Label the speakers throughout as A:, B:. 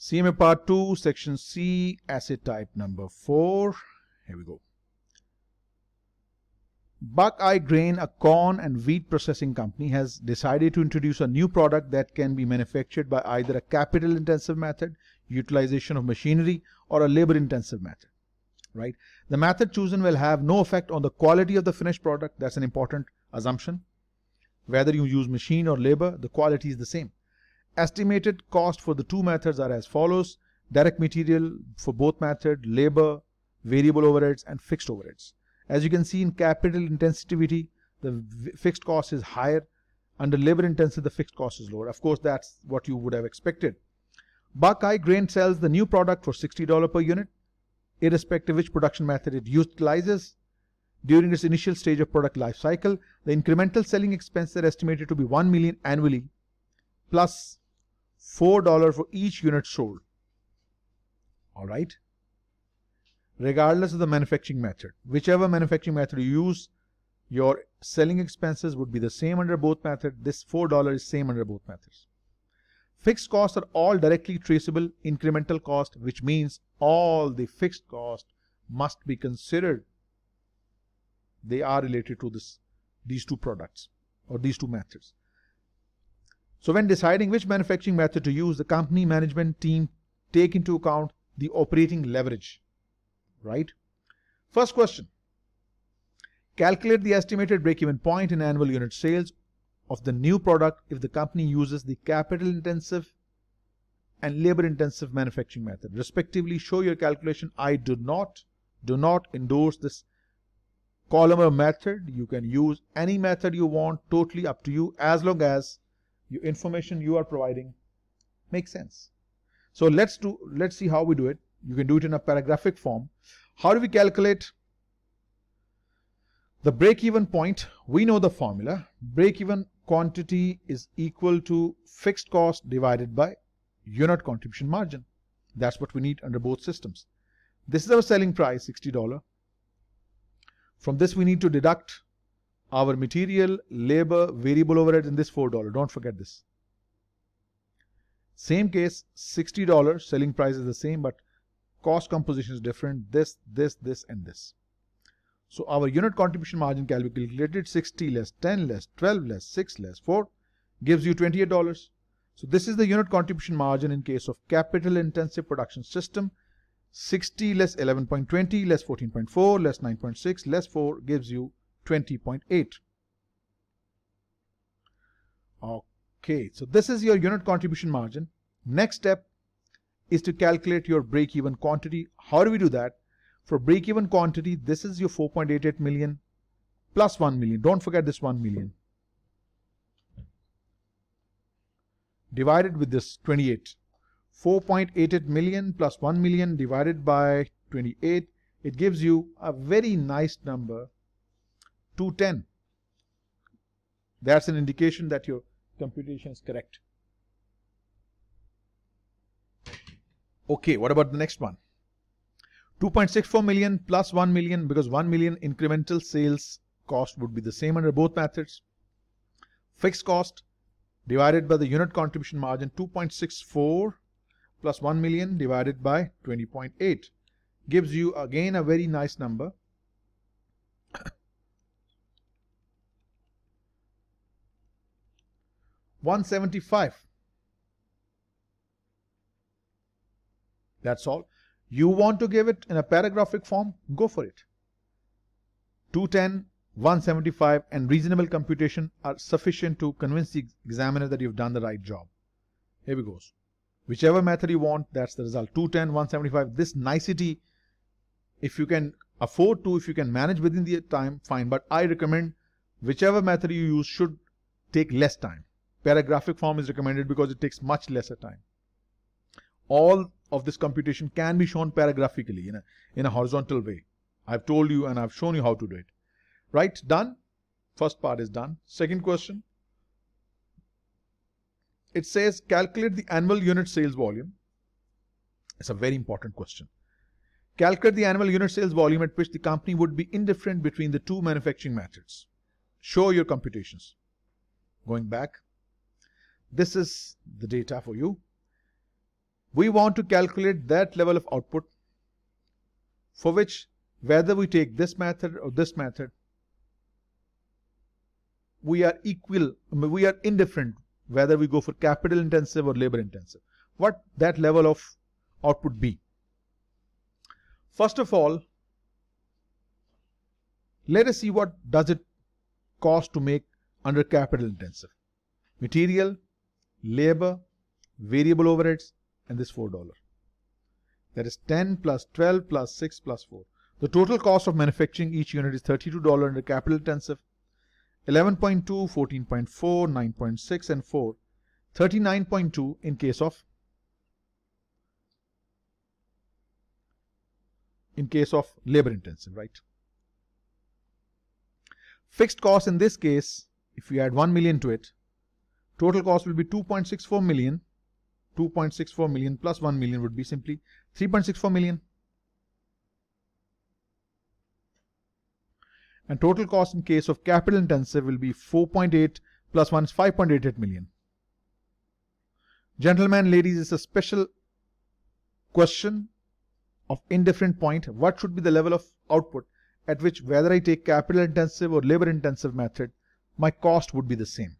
A: CMA Part 2, Section C, Essay Type Number 4. Here we go. Buckeye Grain, a corn and wheat processing company, has decided to introduce a new product that can be manufactured by either a capital intensive method, utilization of machinery, or a labor intensive method. Right? The method chosen will have no effect on the quality of the finished product. That's an important assumption. Whether you use machine or labor, the quality is the same. Estimated cost for the two methods are as follows. Direct material for both methods, labor, variable overheads, and fixed overheads. As you can see in capital intensity, the fixed cost is higher. Under labor intensity, the fixed cost is lower. Of course, that's what you would have expected. Buckeye Grain sells the new product for $60 per unit, irrespective which production method it utilizes. During its initial stage of product life cycle, the incremental selling expenses are estimated to be 1 million annually, plus $4 for each unit sold. All right regardless of the manufacturing method. Whichever manufacturing method you use, your selling expenses would be the same under both methods. This $4 is same under both methods. Fixed costs are all directly traceable incremental cost, which means all the fixed cost must be considered. They are related to this, these two products or these two methods. So when deciding which manufacturing method to use, the company management team take into account the operating leverage right? First question. Calculate the estimated break-even point in annual unit sales of the new product if the company uses the capital intensive and labor intensive manufacturing method. Respectively, show your calculation. I do not, do not endorse this columnar method. You can use any method you want, totally up to you, as long as your information you are providing makes sense. So let's do, let's see how we do it. You can do it in a paragraphic form. How do we calculate the break-even point? We know the formula. Break-even quantity is equal to fixed cost divided by unit contribution margin. That's what we need under both systems. This is our selling price, $60. From this, we need to deduct our material, labor, variable overhead in this $4. Don't forget this. Same case, $60 selling price is the same, but cost composition is different, this, this, this and this. So our unit contribution margin can be calculated 60 less 10 less 12 less 6 less 4 gives you $28. So this is the unit contribution margin in case of capital intensive production system. 60 less 11.20 less 14.4 less 9.6 less 4 gives you 20.8. Okay, so this is your unit contribution margin. Next step is to calculate your break-even quantity. How do we do that? For break-even quantity, this is your 4.88 million plus 1 million. Don't forget this 1 million. Divided with this 28. 4.88 million plus 1 million divided by 28. It gives you a very nice number, 210. That's an indication that your computation is correct. Okay, what about the next one? 2.64 million plus 1 million because 1 million incremental sales cost would be the same under both methods. Fixed cost divided by the unit contribution margin 2.64 plus 1 million divided by 20.8 gives you again a very nice number. One seventy five That's all. You want to give it in a paragraphic form? Go for it. 210, 175 and reasonable computation are sufficient to convince the examiner that you've done the right job. Here we go. Whichever method you want, that's the result. 210, 175. This nicety, if you can afford to, if you can manage within the time, fine. But I recommend whichever method you use should take less time. Paragraphic form is recommended because it takes much lesser time. All of this computation can be shown paragraphically in a, in a horizontal way. I've told you and I've shown you how to do it. Right? Done? First part is done. Second question. It says calculate the annual unit sales volume. It's a very important question. Calculate the annual unit sales volume at which the company would be indifferent between the two manufacturing methods. Show your computations. Going back. This is the data for you. We want to calculate that level of output for which whether we take this method or this method, we are equal, we are indifferent whether we go for capital intensive or labor intensive. What that level of output be? First of all, let us see what does it cost to make under capital intensive. Material, labor, variable overheads, and this $4. That is 10 plus 12 plus 6 plus 4. The total cost of manufacturing each unit is $32 under capital intensive, 11.2, 14.4, 9.6 and 4, 39.2 in case of in case of labor intensive, right? Fixed cost in this case, if we add 1 million to it, total cost will be 2.64 million. 2.64 million plus 1 million would be simply 3.64 million. And total cost in case of capital intensive will be 4.8 plus 1 is 5.88 million. Gentlemen, ladies, it's a special question of indifferent point. What should be the level of output at which whether I take capital intensive or labor intensive method, my cost would be the same.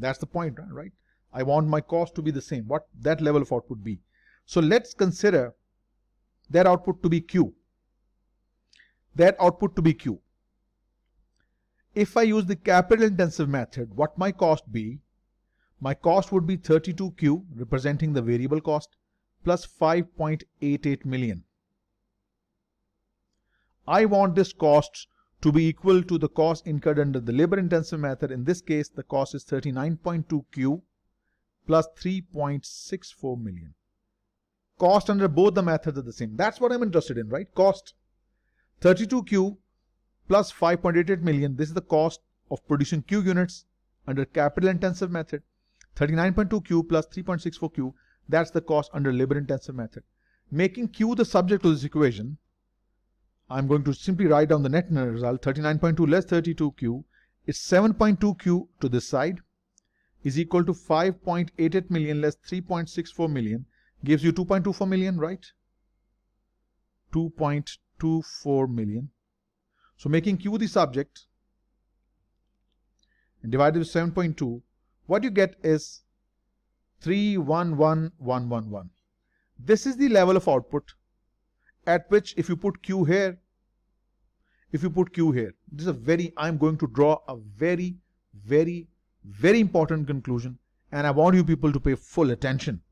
A: That's the point, right? I want my cost to be the same. What that level of output be? So let's consider that output to be Q. That output to be Q. If I use the capital intensive method, what my cost be? My cost would be 32Q representing the variable cost plus 5.88 million. I want this cost to be equal to the cost incurred under the labor intensive method. In this case, the cost is 39.2Q plus 3.64 million. Cost under both the methods are the same. That's what I'm interested in, right? Cost 32Q plus 5.88 million. This is the cost of producing Q units under capital intensive method. 39.2Q plus 3.64Q. That's the cost under labor intensive method. Making Q the subject of this equation, I'm going to simply write down the net result 39.2 less 32Q. is 7.2Q to this side is equal to 5.88 million less 3.64 million gives you 2.24 million, right? 2.24 million. So making Q the subject and divided with 7.2, what you get is 311111. This is the level of output at which if you put Q here, if you put Q here, this is a very, I'm going to draw a very, very very important conclusion and I want you people to pay full attention.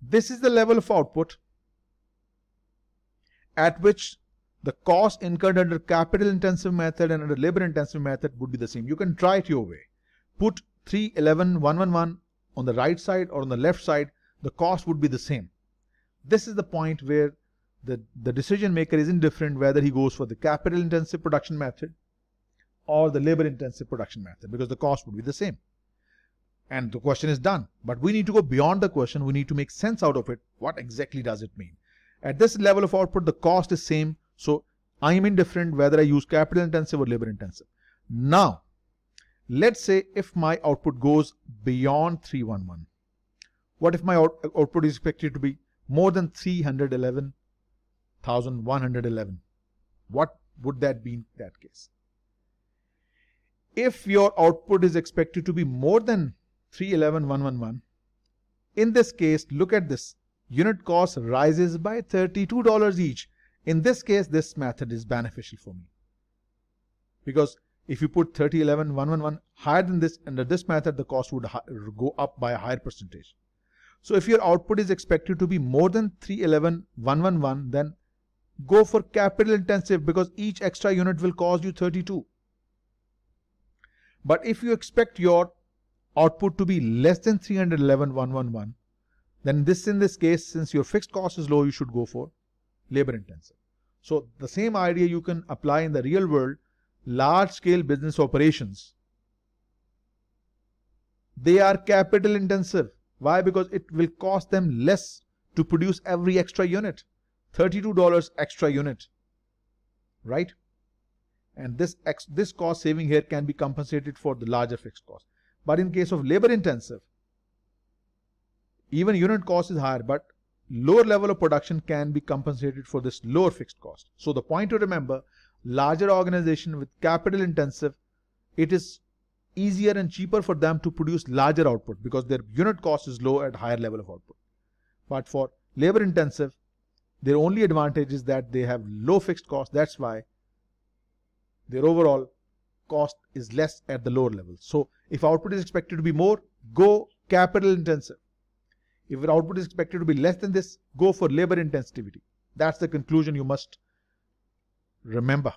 A: This is the level of output at which the cost incurred under capital intensive method and under labor intensive method would be the same. You can try it your way. Put 311111 on the right side or on the left side, the cost would be the same. This is the point where the, the decision maker is indifferent whether he goes for the capital intensive production method or the labor intensive production method because the cost would be the same. And the question is done. But we need to go beyond the question. We need to make sense out of it. What exactly does it mean? At this level of output, the cost is same. So I am indifferent whether I use capital intensive or labor intensive. Now, let's say if my output goes beyond 311. What if my out output is expected to be more than 311,111? What would that be in that case? if your output is expected to be more than 311,111, in this case, look at this. Unit cost rises by $32 each. In this case, this method is beneficial for me. Because if you put 3011,111 higher than this, under this method, the cost would go up by a higher percentage. So if your output is expected to be more than 311,111, then go for capital intensive because each extra unit will cost you 32. But if you expect your output to be less than 311,111, then this in this case, since your fixed cost is low, you should go for labor intensive. So the same idea you can apply in the real world, large scale business operations. They are capital intensive. Why? Because it will cost them less to produce every extra unit. $32 extra unit, right? and this this cost saving here can be compensated for the larger fixed cost. But in case of labor intensive, even unit cost is higher, but lower level of production can be compensated for this lower fixed cost. So the point to remember, larger organization with capital intensive, it is easier and cheaper for them to produce larger output because their unit cost is low at higher level of output. But for labor intensive, their only advantage is that they have low fixed cost. That's why their overall cost is less at the lower level. So if output is expected to be more, go capital intensive. If your output is expected to be less than this, go for labor intensivity. That's the conclusion you must remember.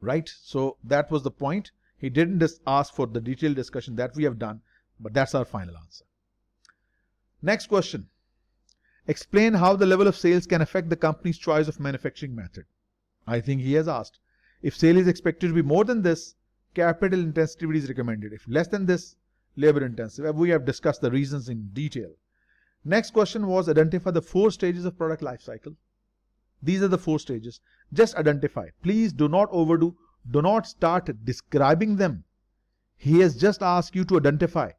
A: Right? So that was the point. He didn't just ask for the detailed discussion that we have done, but that's our final answer. Next question. Explain how the level of sales can affect the company's choice of manufacturing method. I think he has asked. If sale is expected to be more than this, capital intensity is recommended. If less than this, labor intensive. We have discussed the reasons in detail. Next question was identify the four stages of product life cycle. These are the four stages. Just identify. Please do not overdo do not start describing them. He has just asked you to identify.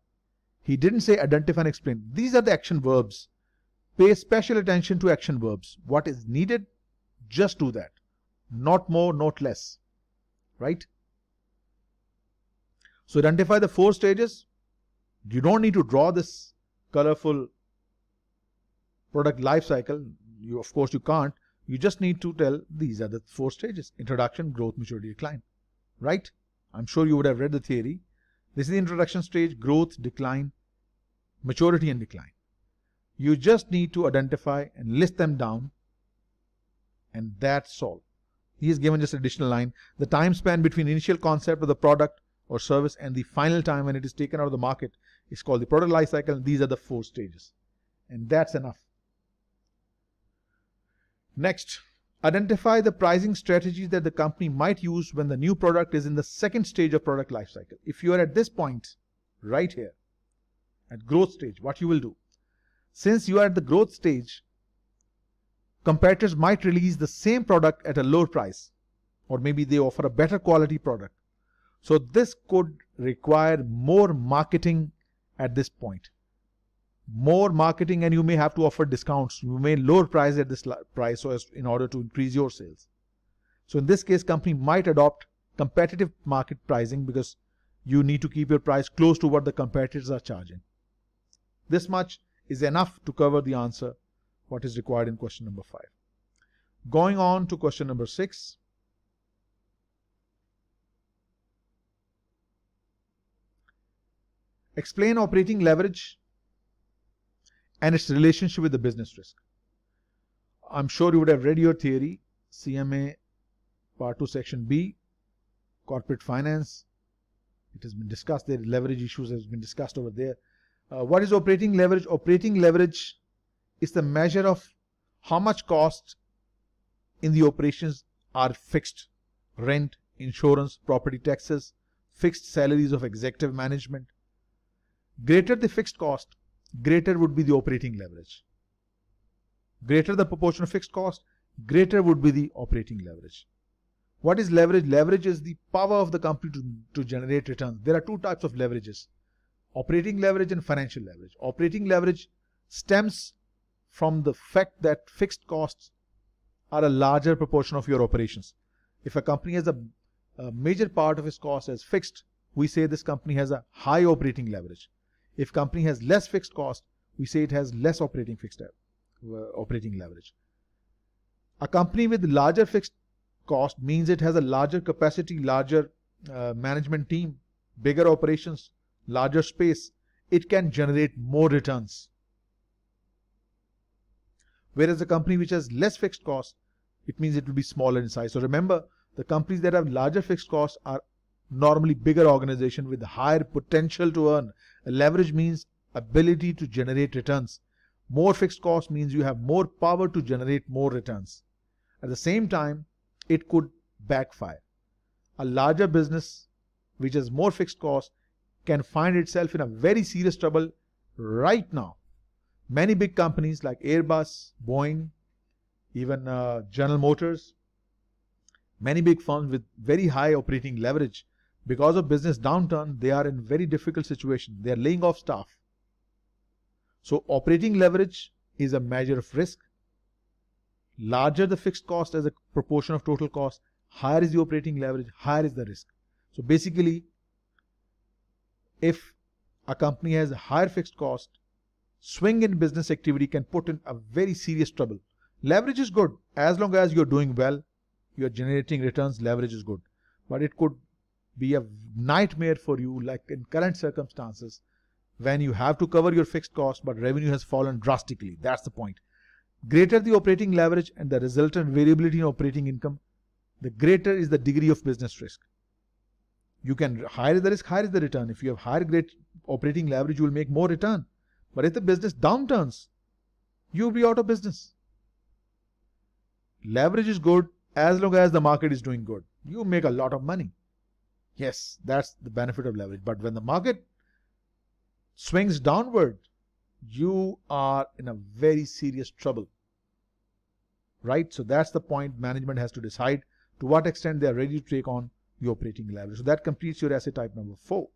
A: He didn't say identify and explain. These are the action verbs. Pay special attention to action verbs. What is needed, just do that. Not more, not less. Right? So identify the four stages. You don't need to draw this colorful product life cycle. You, of course, you can't. You just need to tell these are the four stages. Introduction, growth, maturity, decline. Right? I'm sure you would have read the theory. This is the introduction stage, growth, decline, maturity and decline. You just need to identify and list them down and that's all. He has given just additional line. The time span between initial concept of the product or service and the final time when it is taken out of the market is called the product life cycle. These are the four stages. And that's enough. Next, identify the pricing strategies that the company might use when the new product is in the second stage of product life cycle. If you are at this point, right here, at growth stage, what you will do? Since you are at the growth stage, competitors might release the same product at a lower price, or maybe they offer a better quality product. So this could require more marketing at this point more marketing and you may have to offer discounts. You may lower price at this price so as in order to increase your sales. So in this case, company might adopt competitive market pricing because you need to keep your price close to what the competitors are charging. This much is enough to cover the answer what is required in question number 5. Going on to question number 6. Explain operating leverage and its relationship with the business risk. I'm sure you would have read your theory, CMA Part 2 Section B, Corporate Finance. It has been discussed there, leverage issues has been discussed over there. Uh, what is operating leverage? Operating leverage is the measure of how much cost in the operations are fixed. Rent, insurance, property taxes, fixed salaries of executive management. Greater the fixed cost, greater would be the operating leverage. Greater the proportion of fixed cost, greater would be the operating leverage. What is leverage? Leverage is the power of the company to, to generate returns. There are two types of leverages operating leverage and financial leverage. Operating leverage stems from the fact that fixed costs are a larger proportion of your operations. If a company has a, a major part of its cost as fixed, we say this company has a high operating leverage. If company has less fixed cost, we say it has less operating fixed uh, operating leverage. A company with larger fixed cost means it has a larger capacity, larger uh, management team, bigger operations, larger space. It can generate more returns. Whereas a company which has less fixed costs, it means it will be smaller in size. So remember, the companies that have larger fixed costs are normally bigger organization with higher potential to earn. A leverage means ability to generate returns. More fixed cost means you have more power to generate more returns. At the same time, it could backfire. A larger business which has more fixed cost can find itself in a very serious trouble right now. Many big companies like Airbus, Boeing, even uh, General Motors, many big firms with very high operating leverage because of business downturn, they are in very difficult situation. They are laying off staff. So operating leverage is a measure of risk. Larger the fixed cost as a proportion of total cost, higher is the operating leverage, higher is the risk. So basically, if a company has a higher fixed cost, swing in business activity can put in a very serious trouble. Leverage is good as long as you're doing well, you're generating returns, leverage is good. But it could be a nightmare for you, like in current circumstances, when you have to cover your fixed cost but revenue has fallen drastically. That's the point. Greater the operating leverage and the resultant variability in operating income, the greater is the degree of business risk. You can higher the risk, higher is the return. If you have higher great operating leverage, you will make more return. But if the business downturns, you will be out of business. Leverage is good as long as the market is doing good. You make a lot of money. Yes, that's the benefit of leverage. But when the market swings downward, you are in a very serious trouble. Right? So that's the point management has to decide to what extent they are ready to take on the operating leverage. So that completes your essay type number four.